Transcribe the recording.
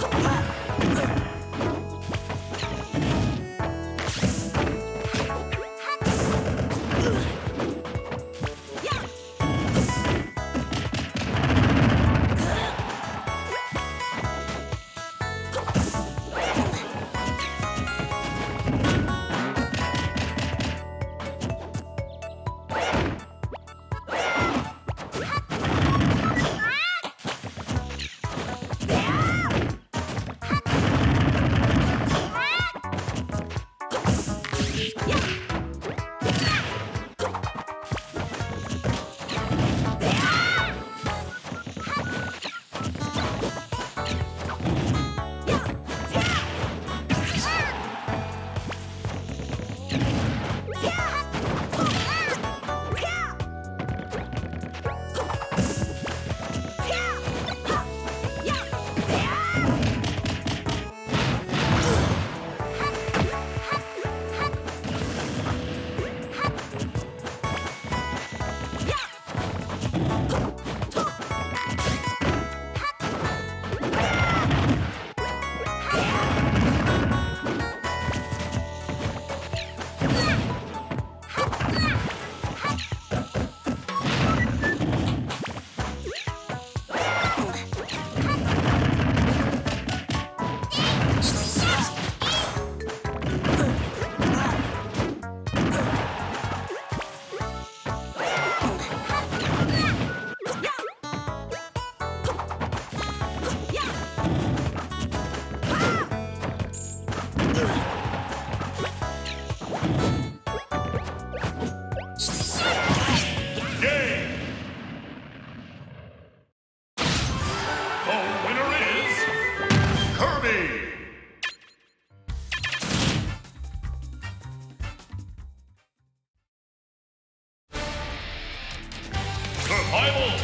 走 Three,